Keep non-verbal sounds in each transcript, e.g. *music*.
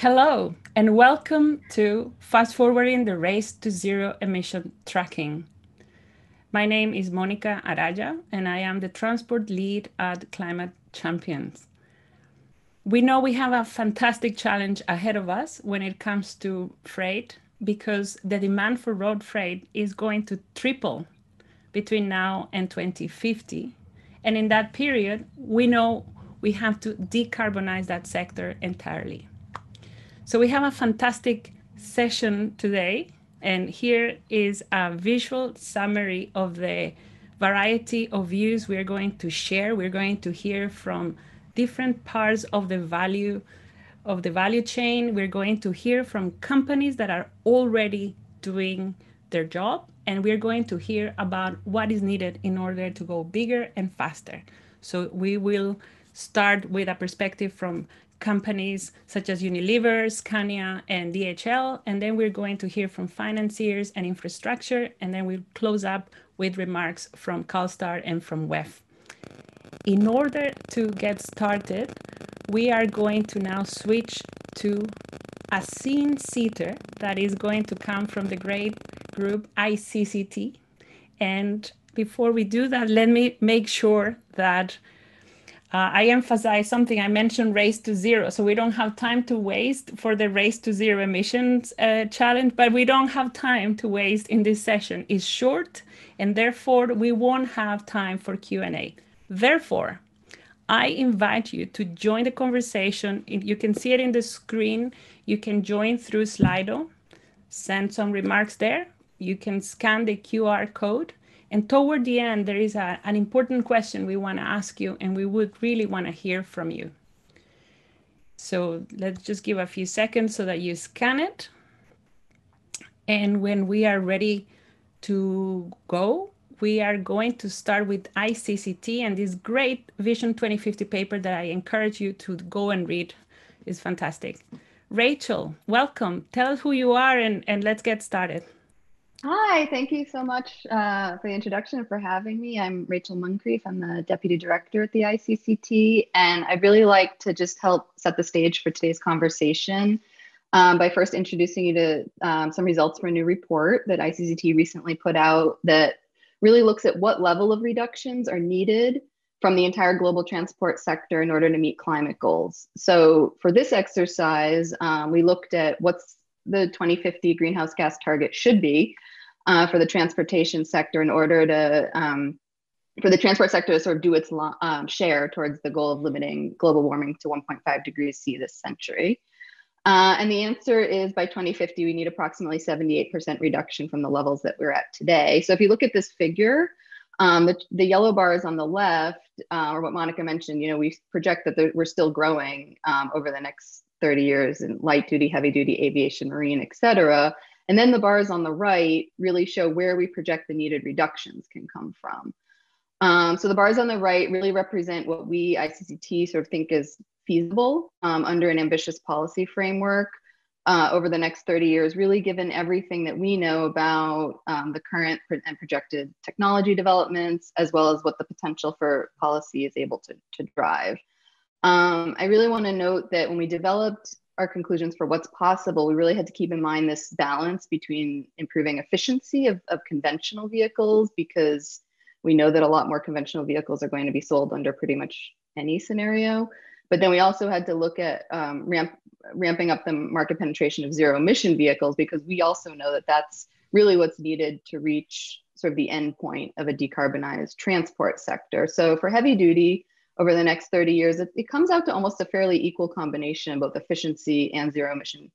Hello, and welcome to Fast Forwarding the Race to Zero Emission Trucking. My name is Monica Araya, and I am the transport lead at Climate Champions. We know we have a fantastic challenge ahead of us when it comes to freight because the demand for road freight is going to triple between now and 2050. And in that period, we know we have to decarbonize that sector entirely. So we have a fantastic session today, and here is a visual summary of the variety of views we're going to share. We're going to hear from different parts of the value of the value chain. We're going to hear from companies that are already doing their job, and we're going to hear about what is needed in order to go bigger and faster. So we will start with a perspective from companies such as Unilever, Scania, and DHL. And then we're going to hear from financiers and infrastructure. And then we'll close up with remarks from CalSTAR and from WEF. In order to get started, we are going to now switch to a scene seater that is going to come from the great group ICCT. And before we do that, let me make sure that uh, I emphasize something I mentioned race to zero. So we don't have time to waste for the race to zero emissions uh, challenge, but we don't have time to waste in this session. It's short and therefore we won't have time for Q&A. Therefore, I invite you to join the conversation. You can see it in the screen. You can join through Slido, send some remarks there. You can scan the QR code and toward the end, there is a, an important question we want to ask you, and we would really want to hear from you. So let's just give a few seconds so that you scan it. And when we are ready to go, we are going to start with ICCT and this great Vision 2050 paper that I encourage you to go and read is fantastic. Rachel, welcome. Tell us who you are and, and let's get started. Hi, thank you so much uh, for the introduction and for having me. I'm Rachel Muncrief. I'm the Deputy Director at the ICCT, and I'd really like to just help set the stage for today's conversation um, by first introducing you to um, some results from a new report that ICCT recently put out that really looks at what level of reductions are needed from the entire global transport sector in order to meet climate goals. So for this exercise, um, we looked at what's the 2050 greenhouse gas target should be uh, for the transportation sector in order to um, for the transport sector to sort of do its um, share towards the goal of limiting global warming to 1.5 degrees C this century. Uh, and the answer is by 2050, we need approximately 78% reduction from the levels that we're at today. So if you look at this figure, um, the, the, yellow bars on the left, uh, or what Monica mentioned, you know, we project that we're still growing um, over the next 30 years in light duty, heavy duty, aviation, marine, et cetera. And then the bars on the right really show where we project the needed reductions can come from. Um, so the bars on the right really represent what we ICCT sort of think is feasible um, under an ambitious policy framework uh, over the next 30 years, really given everything that we know about um, the current and projected technology developments, as well as what the potential for policy is able to, to drive. Um, I really want to note that when we developed our conclusions for what's possible, we really had to keep in mind this balance between improving efficiency of, of conventional vehicles because we know that a lot more conventional vehicles are going to be sold under pretty much any scenario. But then we also had to look at um, ramp, ramping up the market penetration of zero emission vehicles because we also know that that's really what's needed to reach sort of the end point of a decarbonized transport sector. So for heavy duty, over the next 30 years, it, it comes out to almost a fairly equal combination of both efficiency and zero emission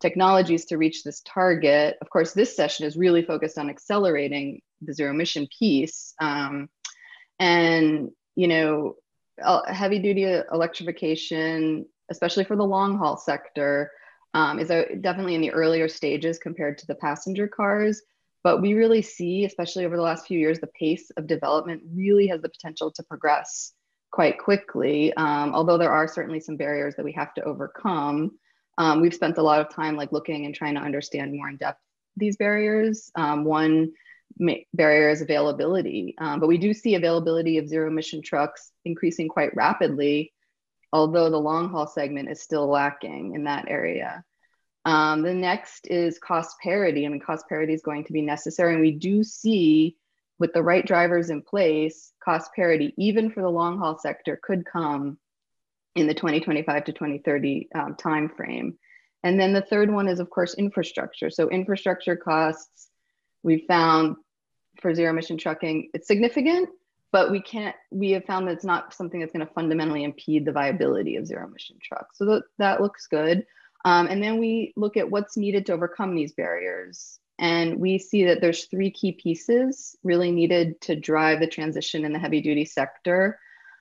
technologies to reach this target. Of course, this session is really focused on accelerating the zero emission piece. Um, and, you know, heavy duty electrification, especially for the long haul sector, um, is a, definitely in the earlier stages compared to the passenger cars. But we really see, especially over the last few years, the pace of development really has the potential to progress quite quickly. Um, although there are certainly some barriers that we have to overcome. Um, we've spent a lot of time like looking and trying to understand more in depth these barriers. Um, one barrier is availability, um, but we do see availability of zero emission trucks increasing quite rapidly. although the long haul segment is still lacking in that area. Um, the next is cost parity. I mean, cost parity is going to be necessary. And we do see with the right drivers in place, cost parity, even for the long haul sector, could come in the 2025 to 2030 um, timeframe. And then the third one is, of course, infrastructure. So infrastructure costs, we found for zero emission trucking, it's significant, but we can't, we have found that it's not something that's gonna fundamentally impede the viability of zero emission trucks. So that, that looks good. Um, and then we look at what's needed to overcome these barriers. And we see that there's three key pieces really needed to drive the transition in the heavy duty sector.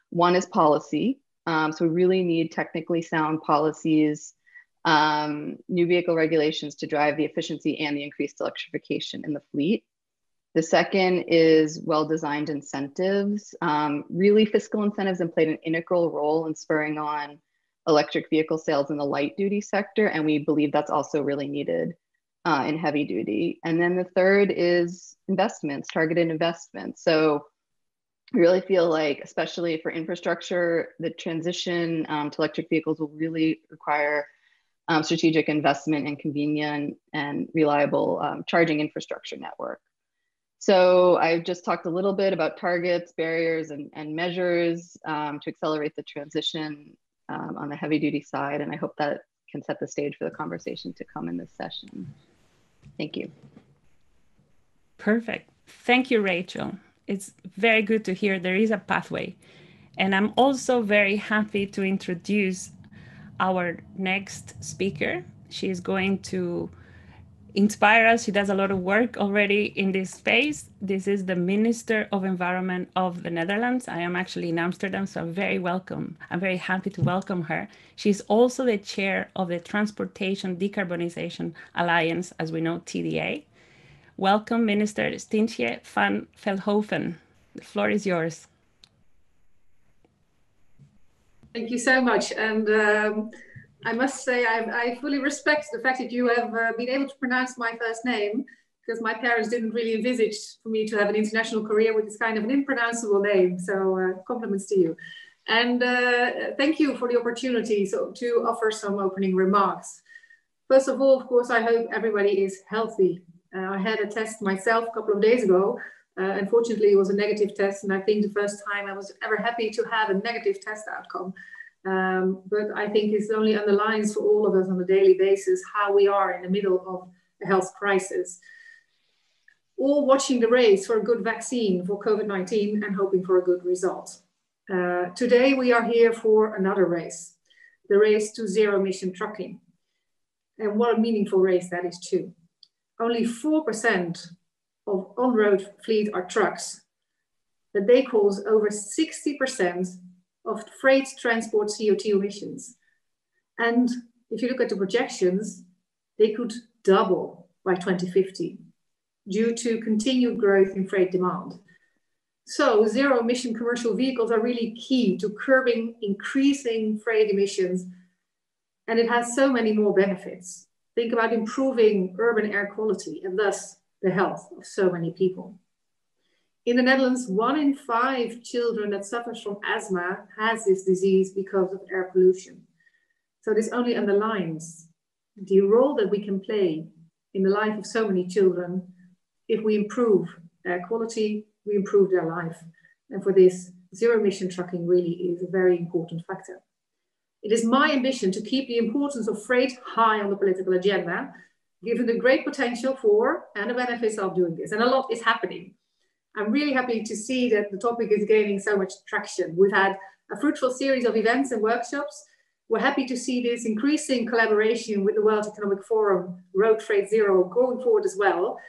One is policy. Um, so we really need technically sound policies um, new vehicle regulations to drive the efficiency and the increased electrification in the fleet. The second is well-designed incentives. Um, really fiscal incentives and played an integral role in spurring on electric vehicle sales in the light duty sector. And we believe that's also really needed uh, in heavy duty. And then the third is investments, targeted investments. So we really feel like, especially for infrastructure, the transition um, to electric vehicles will really require um, strategic investment in convenient and reliable um, charging infrastructure network. So I've just talked a little bit about targets, barriers, and, and measures um, to accelerate the transition um, on the heavy duty side. And I hope that can set the stage for the conversation to come in this session. Thank you. Perfect. Thank you, Rachel. It's very good to hear there is a pathway. And I'm also very happy to introduce our next speaker. She is going to inspire us. She does a lot of work already in this space. This is the Minister of Environment of the Netherlands. I am actually in Amsterdam, so I'm very welcome. I'm very happy to welcome her. She's also the chair of the Transportation Decarbonization Alliance, as we know, TDA. Welcome, Minister Stientje van Veldhoven. The floor is yours. Thank you so much. And um, I must say, I, I, fully respect the fact that you have uh, been able to pronounce my first name because my parents didn't really envisage for me to have an international career with this kind of an impronounceable name. So uh, compliments to you. And uh, thank you for the opportunity so, to offer some opening remarks. First of all, of course, I hope everybody is healthy. Uh, I had a test myself a couple of days ago uh, unfortunately, it was a negative test, and I think the first time I was ever happy to have a negative test outcome. Um, but I think it's only underlines for all of us on a daily basis how we are in the middle of a health crisis. All watching the race for a good vaccine for COVID 19 and hoping for a good result. Uh, today, we are here for another race the race to zero emission trucking. And what a meaningful race that is, too. Only 4% of on-road fleet are trucks, but they cause over 60% of freight transport CO2 emissions. And if you look at the projections, they could double by 2050 due to continued growth in freight demand. So zero emission commercial vehicles are really key to curbing increasing freight emissions. And it has so many more benefits. Think about improving urban air quality and thus the health of so many people. In the Netherlands, one in five children that suffers from asthma has this disease because of air pollution. So this only underlines the role that we can play in the life of so many children. If we improve air quality, we improve their life. And for this, zero emission trucking really is a very important factor. It is my ambition to keep the importance of freight high on the political agenda given the great potential for and the benefits of doing this. And a lot is happening. I'm really happy to see that the topic is gaining so much traction. We've had a fruitful series of events and workshops. We're happy to see this increasing collaboration with the World Economic Forum, Road Freight Zero, going forward as well.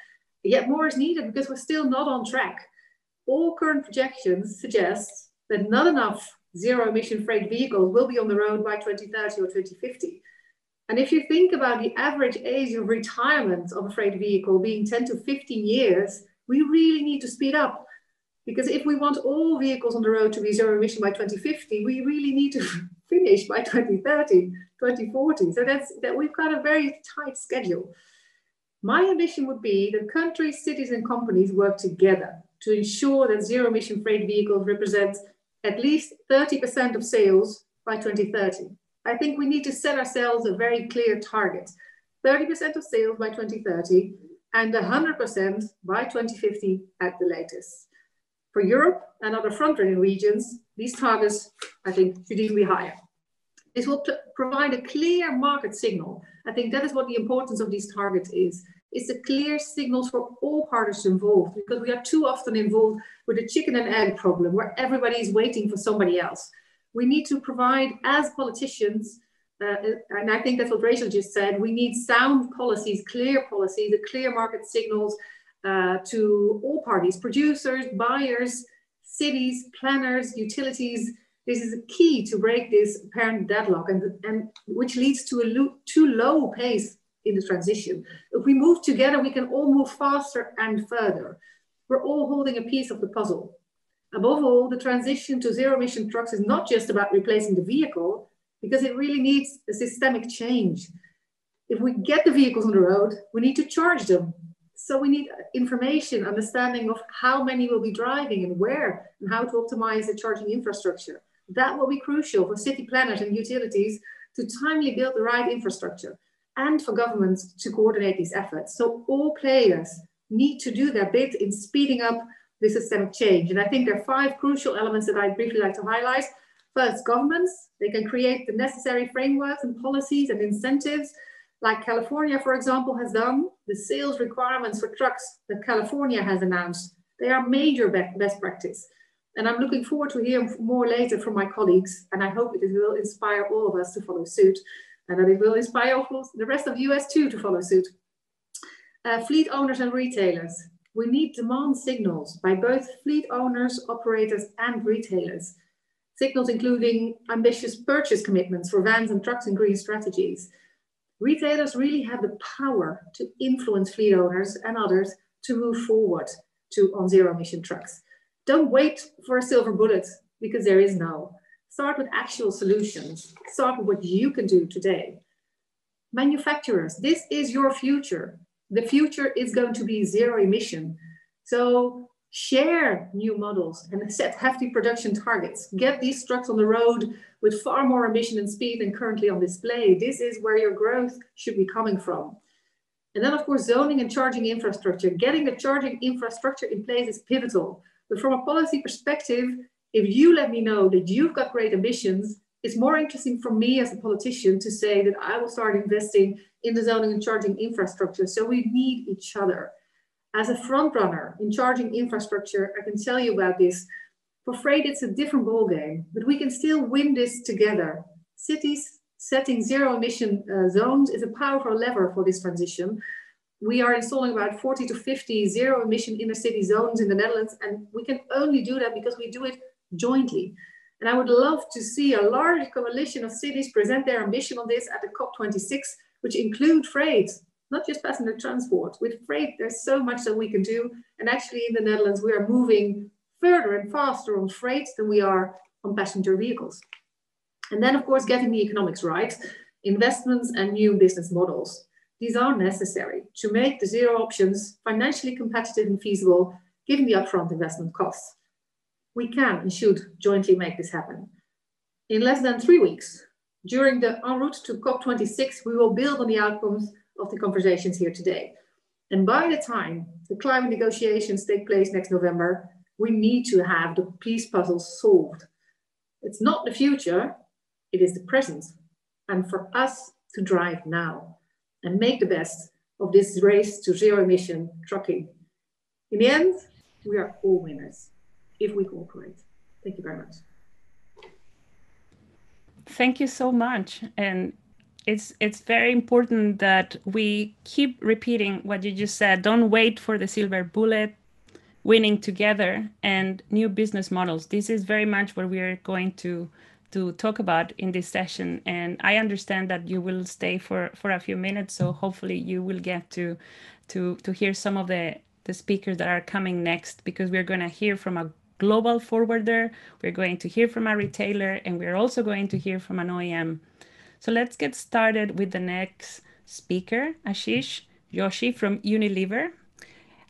Yet more is needed because we're still not on track. All current projections suggest that not enough zero emission freight vehicles will be on the road by 2030 or 2050. And if you think about the average age of retirement of a freight vehicle being 10 to 15 years, we really need to speed up. Because if we want all vehicles on the road to be zero emission by 2050, we really need to *laughs* finish by 2030, 2040. So that's that we've got a very tight schedule. My ambition would be that countries, cities, and companies work together to ensure that zero emission freight vehicles represent at least 30% of sales by 2030. I think we need to set ourselves a very clear target. 30% of sales by 2030 and 100% by 2050 at the latest. For Europe and other front-running regions, these targets, I think, should even be higher. This will provide a clear market signal. I think that is what the importance of these targets is. It's a clear signal for all parties involved because we are too often involved with a chicken and egg problem where everybody is waiting for somebody else. We need to provide, as politicians, uh, and I think that's what Rachel just said, we need sound policies, clear policies, clear market signals uh, to all parties, producers, buyers, cities, planners, utilities, this is a key to break this apparent deadlock and, and which leads to a lo too low pace in the transition. If we move together, we can all move faster and further. We're all holding a piece of the puzzle. Above all, the transition to zero emission trucks is not just about replacing the vehicle, because it really needs a systemic change. If we get the vehicles on the road, we need to charge them. So we need information, understanding of how many will be driving and where, and how to optimize the charging infrastructure. That will be crucial for city planners and utilities to timely build the right infrastructure and for governments to coordinate these efforts. So all players need to do their bit in speeding up the systemic change. And I think there are five crucial elements that I'd briefly like to highlight. First, governments, they can create the necessary frameworks and policies and incentives like California, for example, has done. The sales requirements for trucks that California has announced, they are major best practice. And I'm looking forward to hearing more later from my colleagues. And I hope it will inspire all of us to follow suit and that it will inspire the rest of the US too to follow suit. Uh, fleet owners and retailers. We need demand signals by both fleet owners, operators, and retailers. Signals including ambitious purchase commitments for vans and trucks and green strategies. Retailers really have the power to influence fleet owners and others to move forward to on zero emission trucks. Don't wait for a silver bullet because there is no. Start with actual solutions. Start with what you can do today. Manufacturers, this is your future. The future is going to be zero emission. So share new models and set hefty production targets. Get these trucks on the road with far more emission and speed than currently on display. This is where your growth should be coming from. And then, of course, zoning and charging infrastructure. Getting the charging infrastructure in place is pivotal. But from a policy perspective, if you let me know that you've got great ambitions, it's more interesting for me as a politician to say that I will start investing in the zoning and charging infrastructure. So we need each other. As a front runner in charging infrastructure, I can tell you about this. For freight, it's a different ballgame, but we can still win this together. Cities setting zero emission uh, zones is a powerful lever for this transition we are installing about 40 to 50 zero emission inner city zones in the Netherlands. And we can only do that because we do it jointly. And I would love to see a large coalition of cities present their ambition on this at the COP26, which include freight, not just passenger transport. With freight, there's so much that we can do. And actually in the Netherlands, we are moving further and faster on freight than we are on passenger vehicles. And then of course, getting the economics right, investments and new business models. These are necessary to make the zero options financially competitive and feasible, given the upfront investment costs. We can and should jointly make this happen. In less than three weeks, during the en route to COP26, we will build on the outcomes of the conversations here today. And by the time the climate negotiations take place next November, we need to have the peace puzzle solved. It's not the future, it is the present. And for us to drive now and make the best of this race to zero emission trucking. In the end, we are all winners if we cooperate. Thank you very much. Thank you so much. And it's it's very important that we keep repeating what you just said. Don't wait for the silver bullet, winning together and new business models. This is very much what we are going to to talk about in this session. And I understand that you will stay for, for a few minutes, so hopefully you will get to to to hear some of the the speakers that are coming next because we're going to hear from a global forwarder, we're going to hear from a retailer, and we're also going to hear from an OEM. So let's get started with the next speaker, Ashish Joshi from Unilever.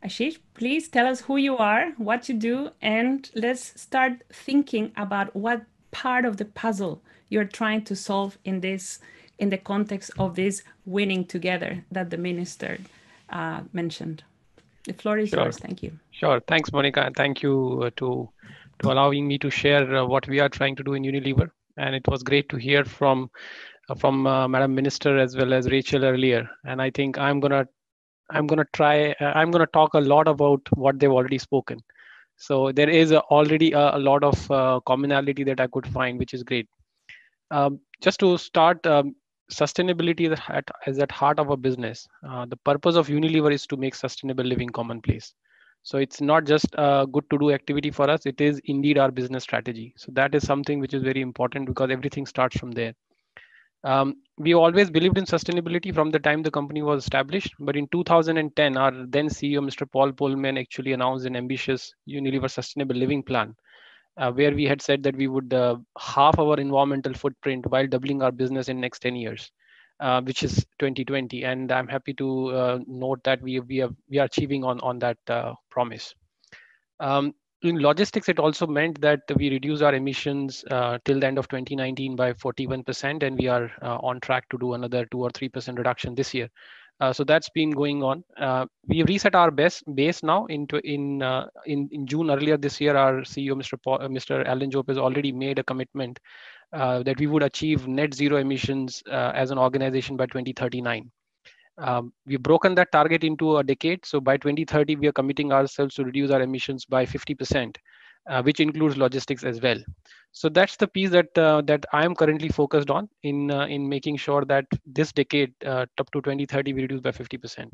Ashish, please tell us who you are, what you do, and let's start thinking about what part of the puzzle you're trying to solve in this in the context of this winning together that the minister uh, mentioned. The floor is sure. yours. Thank you. Sure. Thanks, Monica, and thank you uh, to to allowing me to share uh, what we are trying to do in Unilever. And it was great to hear from from uh, Madam Minister as well as Rachel earlier. And I think I'm gonna I'm gonna try. Uh, I'm gonna talk a lot about what they've already spoken. So there is a, already a, a, lot of uh, commonality that I could find, which is great. Um, just to start, um, sustainability is at, is at heart of a business. Uh, the purpose of Unilever is to make sustainable living commonplace. So it's not just a good to do activity for us, it is indeed our business strategy. So that is something which is very important because everything starts from there. Um, we always believed in sustainability from the time the company was established. But in 2010, our then CEO, Mr. Paul Polman, actually announced an ambitious Unilever Sustainable Living Plan, uh, where we had said that we would uh, halve our environmental footprint while doubling our business in next 10 years uh, which is 2020. And I'm happy to uh, note that we, we, are, we are achieving on, on that uh, promise. Um, in logistics, it also meant that we reduced our emissions uh, till the end of 2019 by 41%, and we are uh, on track to do another 2 or 3% reduction this year. Uh, so that's been going on. Uh, we reset our best base now into in uh, in in June earlier this year. Our CEO, Mr. Paul, Mr. Alan Jope, has already made a commitment uh, that we would achieve net zero emissions uh, as an organization by 2039. Um, we've broken that target into a decade. So by 2030, we are committing ourselves to reduce our emissions by 50%, uh, which includes logistics as well. So that's the piece that uh, that I am currently focused on in uh, in making sure that this decade, uh, up to 2030, we reduce by 50%.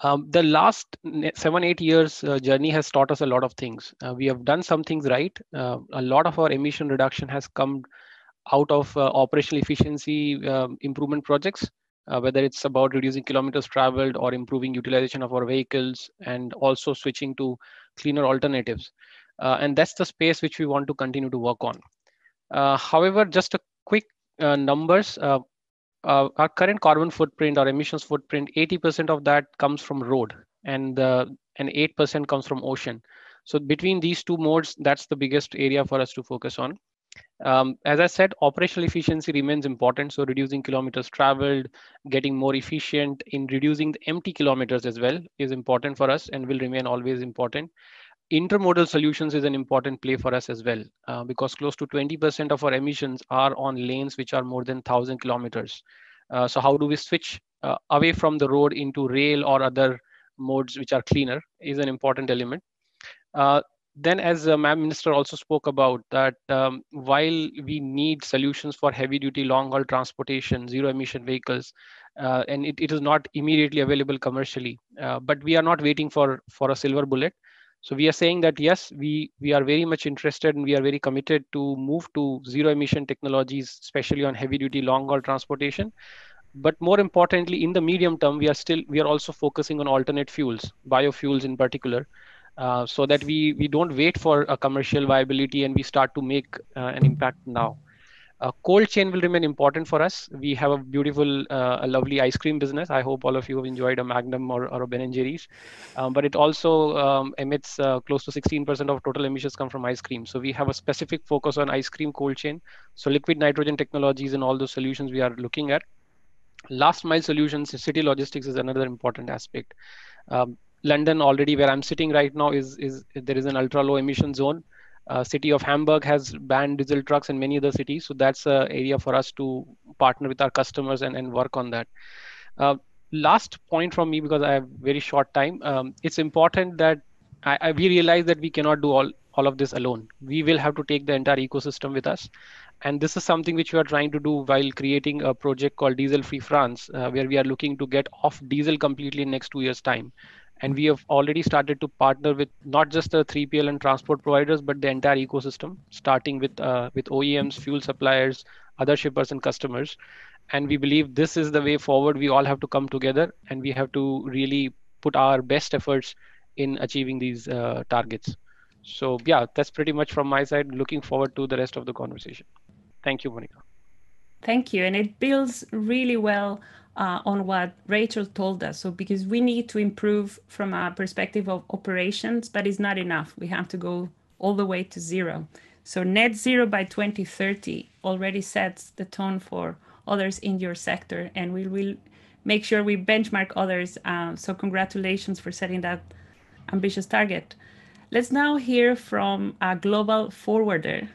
Um, the last seven, eight years uh, journey has taught us a lot of things. Uh, we have done some things right. Uh, a lot of our emission reduction has come out of uh, operational efficiency um, improvement projects, uh, whether it's about reducing kilometers traveled or improving utilization of our vehicles and also switching to cleaner alternatives. Uh, and that's the space which we want to continue to work on. however, just a quick numbers uh, our current carbon footprint, our emissions footprint, 80% of that comes from road and, uh, and 8% comes from ocean. So between these two modes, that's the biggest area for us to focus on. Um, as I said, operational efficiency remains important. So reducing kilometers traveled, getting more efficient in reducing the empty kilometers as well is important for us and will remain always important. Intermodal solutions is an important play for us as well uh, because close to 20% of our emissions are on lanes which are more than 1000 kilometers. Uh, so how do we switch uh, away from the road into rail or other modes which are cleaner is an important element. Uh, then as uh, minister also spoke about that um, while we need solutions for heavy duty long haul transportation zero emission vehicles uh, and it, it is not immediately available commercially but we are not waiting for for a silver bullet so we are saying that yes, we, we are very much interested and we are very committed to move to zero emission technologies, especially on heavy duty long haul transportation. But more importantly, in the medium term, we are still we are also focusing on alternate fuels, biofuels in particular, uh, so that we we don't wait for a commercial viability and we start to make uh, an impact now. Uh, cold chain will remain important for us. We have a beautiful, uh, a lovely ice cream business. I hope all of you have enjoyed a Magnum or, or a Ben and Jerry's. Um, but it also um, emits uh, close to 16% of total emissions come from ice cream. So we have a specific focus on ice cream cold chain. So liquid nitrogen technologies and all those solutions we are looking at. Last mile solutions, city logistics is another important aspect. Um, London already where I'm sitting right now is, is there is an ultra low emission zone uh, city of Hamburg has banned diesel trucks and many other cities. So that's an area for us to partner with our customers and, and work on that. Uh, last point from me, because I have very short time, um, it's important that I, I, we realize that we cannot do all, all of this alone. We will have to take the entire ecosystem with us. And this is something which we are trying to do while creating a project called Diesel Free France, uh, where we are looking to get off diesel completely in next two years' time and we have already started to partner with not just the 3PL and transport providers, but the entire ecosystem, starting with uh, with OEMs, fuel suppliers, other shippers, and customers. And we believe this is the way forward. We all have to come together, and we have to really put our best efforts in achieving these uh, targets. So yeah, that's pretty much from my side. Looking forward to the rest of the conversation. Thank you, Monica. Thank you, and it builds really well uh, on what Rachel told us. So, because we need to improve from a perspective of operations, but it's not enough. We have to go all the way to zero. So net zero by 2030 already sets the tone for others in your sector, and we will make sure we benchmark others. Uh, so congratulations for setting that ambitious target. Let's now hear from a global forwarder,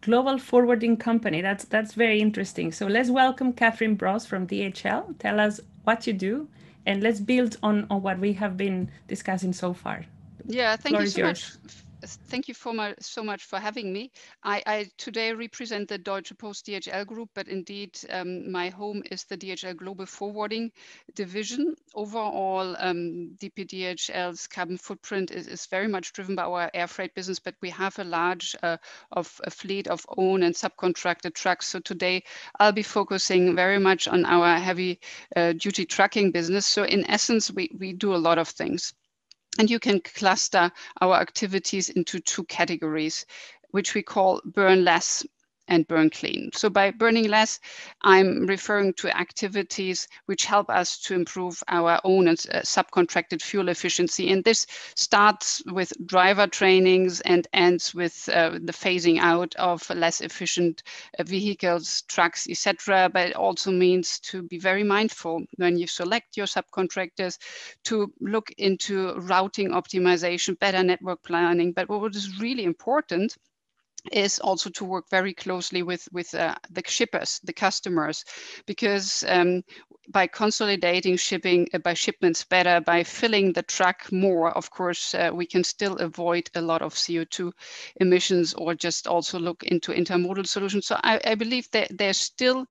global forwarding company. That's that's very interesting. So let's welcome Kathrin Brost from DHL. Tell us what you do, and let's build on, on what we have been discussing so far. Yeah, thank you so yours. much thank you my, so much for having me. I, I, today represent the Deutsche Post DHL Group, but indeed um, my home is the DHL Global Forwarding Division. Overall, um, DPDHL's carbon footprint is, is, very much driven by our air freight business, but we have a large uh, of a fleet of own and subcontracted trucks. So today I'll be focusing very much on our heavy uh, duty trucking business. So in essence, we, we do a lot of things. And you can cluster our activities into two categories, which we call burn less and burn clean. So by burning less, I'm referring to activities which help us to improve our own uh, subcontracted fuel efficiency. And this starts with driver trainings and ends with uh, the phasing out of less efficient uh, vehicles, trucks, etc. But it also means to be very mindful when you select your subcontractors to look into routing optimization, better network planning. But what is really important is also to work very closely with with uh, the shippers, the customers, because um, by consolidating shipping uh, by shipments better, by filling the truck more, of course, uh, we can still avoid a lot of CO2 emissions or just also look into intermodal solutions. So I, I believe that there's still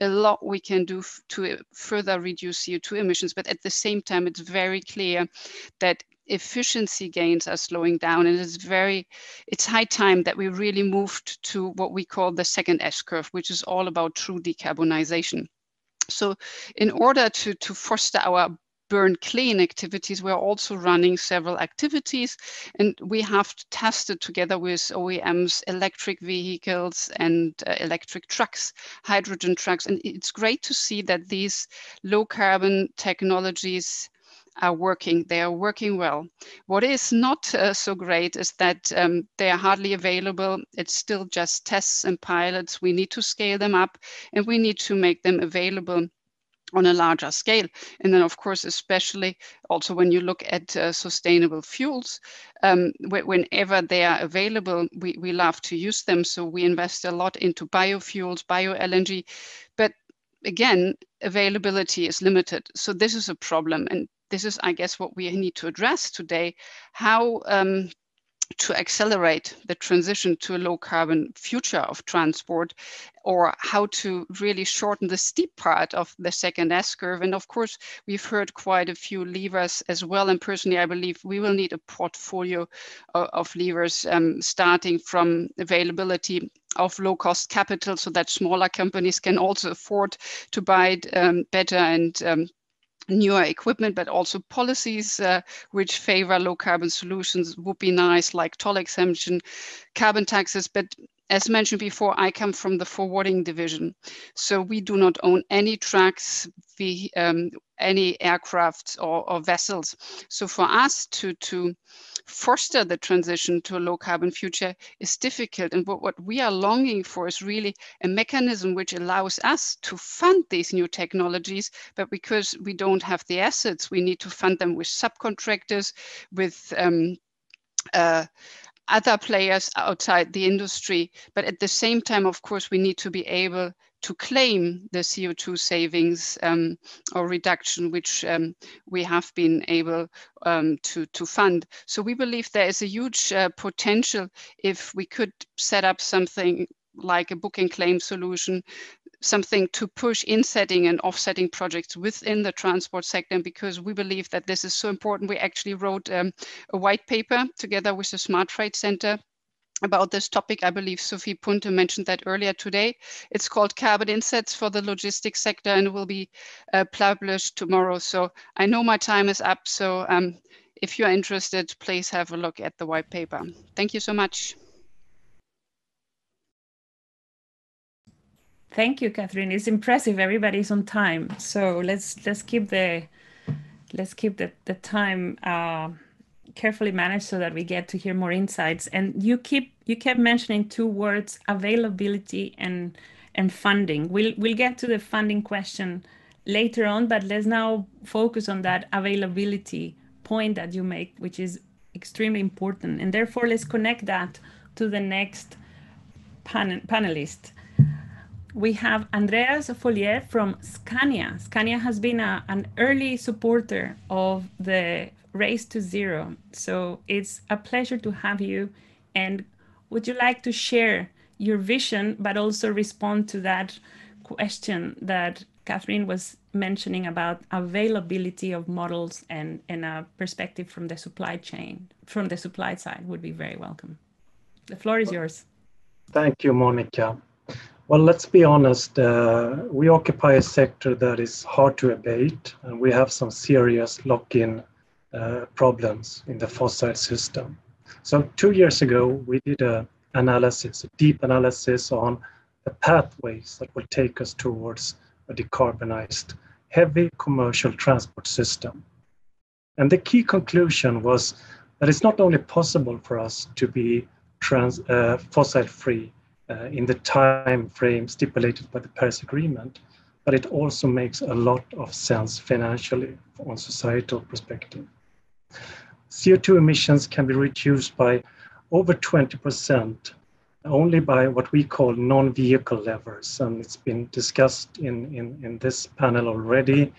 a lot we can do to further reduce CO2 emissions, but at the same time, it's very clear that efficiency gains are slowing down and it's very it's high time that we really moved to what we call the second s curve which is all about true decarbonization. So in order to to foster our burn clean activities we're also running several activities and we have tested together with oems electric vehicles and uh, electric trucks hydrogen trucks and it's great to see that these low carbon technologies are working. They are working well. What is not uh, so great is that um, they are hardly available. It's still just tests and pilots. We need to scale them up and we need to make them available on a larger scale. And then, of course, especially also when you look at uh, sustainable fuels, um, wh whenever they are available, we, we love to use them. So we invest a lot into biofuels, bio LNG. But again, availability is limited. So this is a problem. And this is, I guess, what we need to address today, how um, to accelerate the transition to a low carbon future of transport or how to really shorten the steep part of the second S curve. And of course, we've heard quite a few levers as well. And personally, I believe we will need a portfolio of, of levers um, starting from availability of low cost capital so that smaller companies can also afford to buy um, better and um, newer equipment, but also policies uh, which favor low carbon solutions would be nice, like toll exemption, carbon taxes. But as mentioned before, I come from the forwarding division. So we do not own any trucks, we, um, any aircraft or, or, vessels. So for us to, to foster the transition to a low carbon future is difficult. And what, what we are longing for is really a mechanism which allows us to fund these new technologies. But because we don't have the assets, we need to fund them with subcontractors, with um, uh, other players outside the industry. But at the same time, of course, we need to be able to claim the CO2 savings um, or reduction, which um, we have been able um, to, to fund. So we believe there is a huge uh, potential if we could set up something like a book and claim solution something to push insetting and offsetting projects within the transport sector. Because we believe that this is so important, we actually wrote um, a white paper together with the Smart Freight Center about this topic. I believe Sophie Punte mentioned that earlier today. It's called Carbon Insets for the Logistics Sector and will be uh, published tomorrow. So I know my time is up. So um, if you're interested, please have a look at the white paper. Thank you so much. Thank you, Kathrin. It's impressive. Everybody's on time. So let's let's keep the let's keep the, the time uh, carefully managed so that we get to hear more insights. And you keep you kept mentioning two words: availability and and funding. We'll we'll get to the funding question later on, but let's now focus on that availability point that you make, which is extremely important. And therefore, let's connect that to the next pan panelist. We have Andreas Follér from Scania. Scania has been a, an early supporter of the Race to Zero. So it's a pleasure to have you. And would you like to share your vision, but also respond to that question that Kathrin was mentioning about availability of models and, and a perspective from the supply chain, from the supply side would be very welcome. The floor is yours. Thank you, Monica. Well, let's be honest, uh, we occupy a sector that is hard to abate, and we have some serious lock-in uh, problems in the fossil system. So two years ago, we did an analysis, a deep analysis on the pathways that will take us towards a decarbonized heavy commercial transport system. And the key conclusion was that it's not only possible for us to be trans, uh, fossil free uh, in the time frame stipulated by the Paris Agreement, but it also makes a lot of sense financially on societal perspective. CO2 emissions can be reduced by over 20% only by what we call non-vehicle levers. And it's been discussed in, in, in this panel already,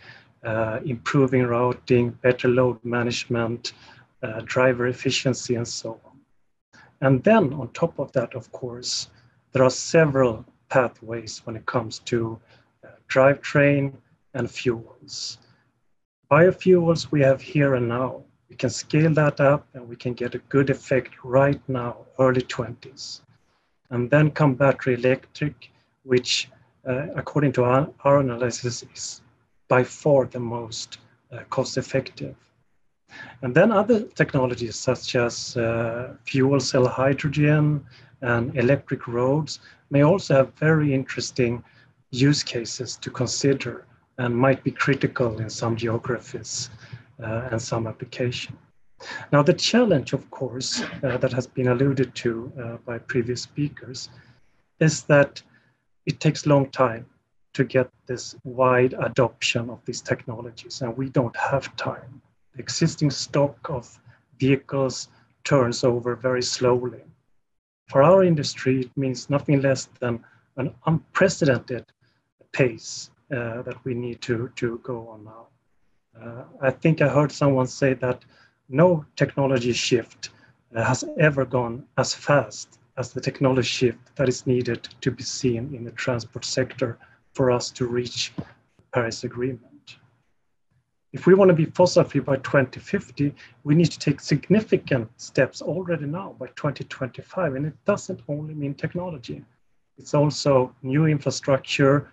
uh, improving routing, better load management, uh, driver efficiency, and so on. And then on top of that, of course, there are several pathways when it comes to uh, drivetrain and fuels. Biofuels we have here and now. We can scale that up and we can get a good effect right now, early 20s and then come battery electric, which uh, according to our, our, analysis is by far the most uh, cost effective. And then other technologies such as uh, fuel cell hydrogen and electric roads may also have very interesting use cases to consider and might be critical in some geographies and some application. Now, the challenge, of course, uh, that has been alluded to uh, by previous speakers is that it takes long time to get this wide adoption of these technologies, and we don't have time. The existing stock of vehicles turns over very slowly. For our industry, it means nothing less than an unprecedented pace uh, that we need to, to go on now. Uh, I think I heard someone say that no technology shift uh, has ever gone as fast as the technology shift that is needed to be seen in the transport sector for us to reach the Paris Agreement. If we want to be fossil free by 2050, we need to take significant steps already now by 2025. And it doesn't only mean technology, it's also new infrastructure,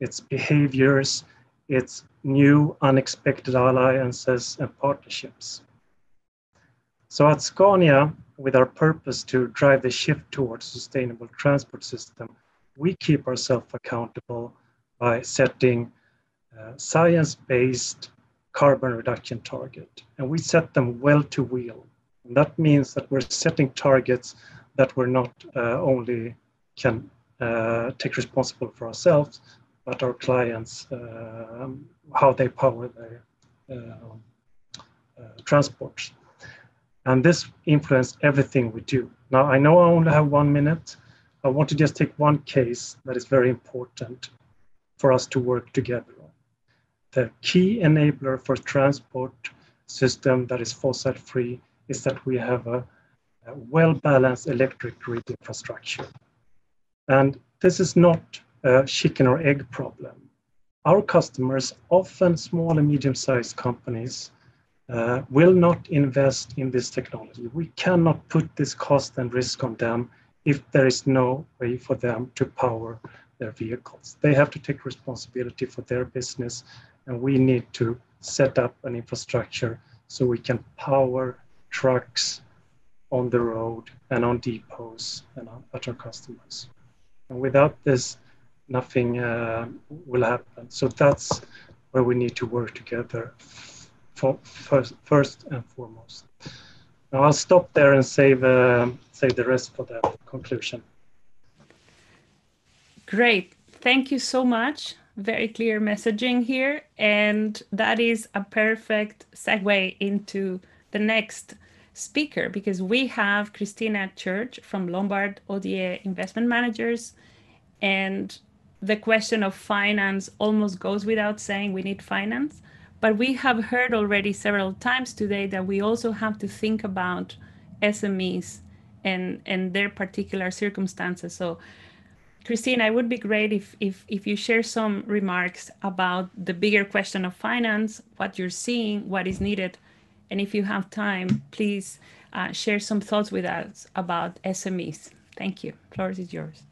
it's behaviors, it's new unexpected alliances and partnerships. So at Scania, with our purpose to drive the shift towards sustainable transport system, we keep ourselves accountable by setting uh, science-based carbon reduction target. And we set them well to wheel. And that means that we're setting targets that we're not uh, only can uh, take responsible for ourselves, but our clients, uh, how they power their uh, uh, transports. And this influenced everything we do. Now, I know I only have one minute. I want to just take one case that is very important for us to work together on. The key enabler for transport system that is fossil free is that we have a, a well-balanced electric grid infrastructure. And this is not a chicken or egg problem. Our customers, often small and medium-sized companies, uh, will not invest in this technology. We cannot put this cost and risk on them if there is no way for them to power their vehicles. They have to take responsibility for their business, and we need to set up an infrastructure so we can power trucks on the road and on depots and at our customers. And without this, nothing uh, will happen. So that's where we need to work together for first, first and foremost. Now I'll stop there and save uh, save the rest for the conclusion. Great. Thank you so much. Very clear messaging here. And that is a perfect segue into the next speaker because we have Kristina Church from Lombard Odier Investment Managers. And the question of finance almost goes without saying we need finance. But we have heard already several times today that we also have to think about SMEs and, and their particular circumstances. So Kristina, I would be great if, if, if you share some remarks about the bigger question of finance, what you're seeing, what is needed. And if you have time, please uh, share some thoughts with us about SMEs. Thank you. Floor is yours.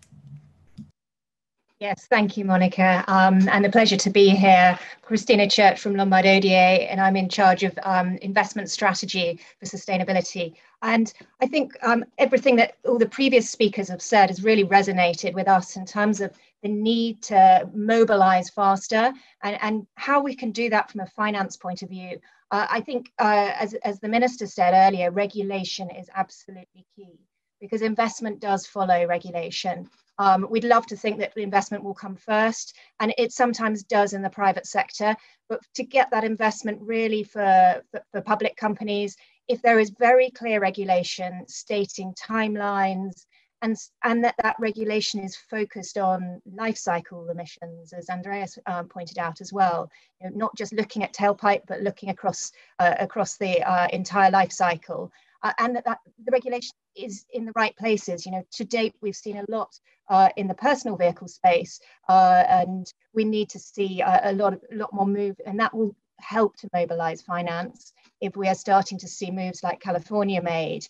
Yes, thank you, Monica. Um, and a pleasure to be here. Kristina Church from Lombard Odier, and I'm in charge of um, investment strategy for sustainability. And I think um, everything that all the previous speakers have said has really resonated with us in terms of the need to mobilize faster and, and how we can do that from a finance point of view. Uh, I think, uh, as, as the minister said earlier, regulation is absolutely key because investment does follow regulation. Um, we'd love to think that the investment will come first, and it sometimes does in the private sector. But to get that investment really for, for, for public companies, if there is very clear regulation stating timelines, and, and that that regulation is focused on life cycle emissions, as Andreas um, pointed out as well, you know, not just looking at tailpipe, but looking across uh, across the uh, entire life cycle uh, and that, that, the regulation is in the right places. You know, to date, we've seen a lot uh, in the personal vehicle space, uh, and we need to see a, a lot, of, a lot more move, and that will help to mobilize finance if we are starting to see moves like California made.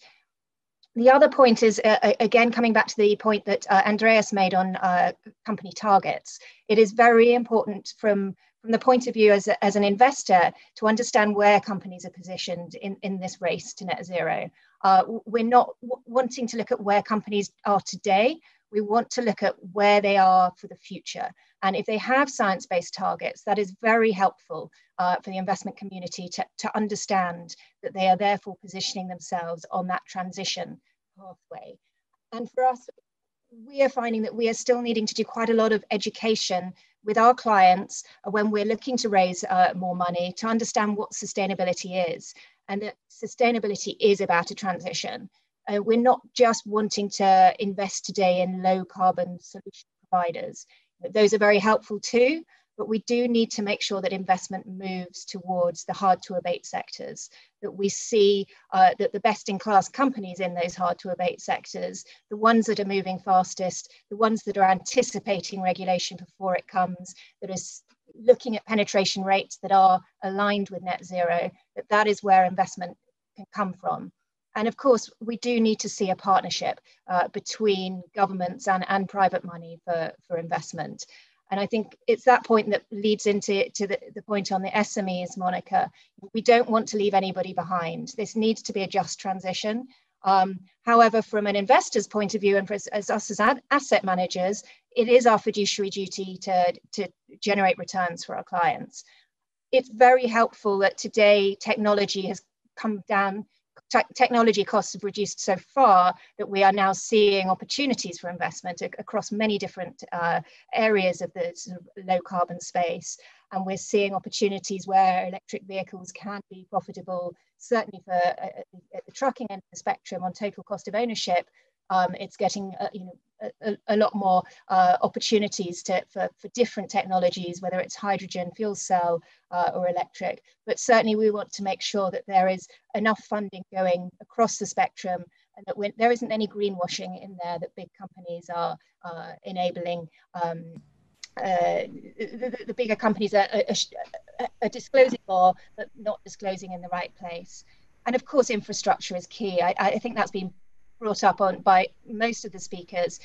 The other point is, uh, again, coming back to the point that uh, Andreas made on uh, company targets, it is very important from from the point of view as, a, as an investor to understand where companies are positioned in, in this race to net zero. Uh, we're not wanting to look at where companies are today. We want to look at where they are for the future. And if they have science based targets, that is very helpful uh, for the investment community to, to understand that they are therefore positioning themselves on that transition pathway. And for us, we are finding that we are still needing to do quite a lot of education with our clients when we're looking to raise uh, more money to understand what sustainability is and that sustainability is about a transition. Uh, we're not just wanting to invest today in low carbon solution providers. Those are very helpful too, but we do need to make sure that investment moves towards the hard to abate sectors, that we see uh, that the best in class companies in those hard to abate sectors, the ones that are moving fastest, the ones that are anticipating regulation before it comes, that is looking at penetration rates that are aligned with net zero, that that is where investment can come from. And of course, we do need to see a partnership uh, between governments and, and private money for, for investment. And I think it's that point that leads into to the, the point on the SMEs, Monica. We don't want to leave anybody behind. This needs to be a just transition. Um, however, from an investor's point of view and as, as us as asset managers, it is our fiduciary duty to, to generate returns for our clients. It's very helpful that today technology has come down te technology costs have reduced so far that we are now seeing opportunities for investment across many different uh, areas of the low carbon space. And we're seeing opportunities where electric vehicles can be profitable, certainly for uh, at the trucking end of the spectrum on total cost of ownership, um, it's getting uh, you know a, a lot more uh, opportunities to, for, for different technologies, whether it's hydrogen, fuel cell, uh, or electric. But certainly, we want to make sure that there is enough funding going across the spectrum, and that when, there isn't any greenwashing in there that big companies are uh, enabling. Um, uh, the, the, bigger companies are, are, are, disclosing more, but not disclosing in the right place. And of course, infrastructure is key. I, I think that's been brought up on by most of the speakers,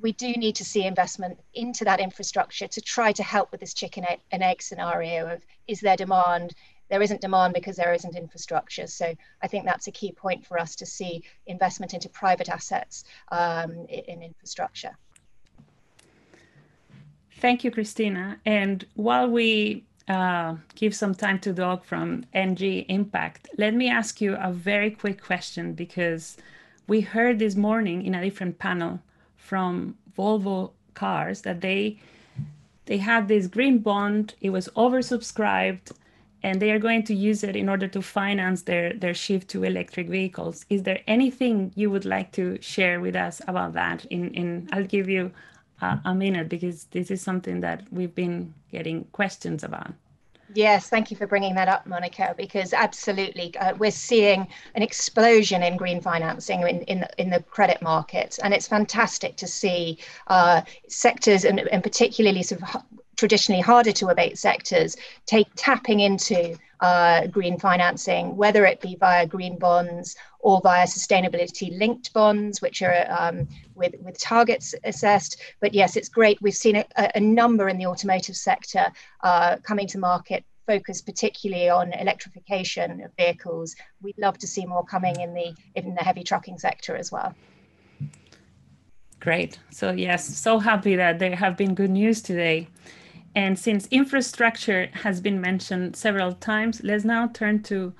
we do need to see investment into that infrastructure to try to help with this chicken and egg scenario of is there demand? There isn't demand because there isn't infrastructure. So I think that's a key point for us to see investment into private assets um, in infrastructure. Thank you, Kristina. And while we uh, give some time to Doug from ENGIE Impact, let me ask you a very quick question because we heard this morning in a different panel from Volvo Cars that they they had this green bond, it was oversubscribed, and they are going to use it in order to finance their, their shift to electric vehicles. Is there anything you would like to share with us about that? In, in I'll give you a, a minute because this is something that we've been getting questions about. Yes, thank you for bringing that up, Monica, because absolutely uh, we're seeing an explosion in green financing in, in, in the credit markets. And it's fantastic to see uh, sectors, and, and particularly sort of traditionally harder to abate sectors take tapping into uh, green financing, whether it be via green bonds or via sustainability linked bonds, which are um, with, with targets assessed. But yes, it's great. We've seen a, a number in the automotive sector uh, coming to market focused particularly on electrification of vehicles. We'd love to see more coming in the in the heavy trucking sector as well. Great. So yes, so happy that there have been good news today. And since infrastructure has been mentioned several times, let's now turn to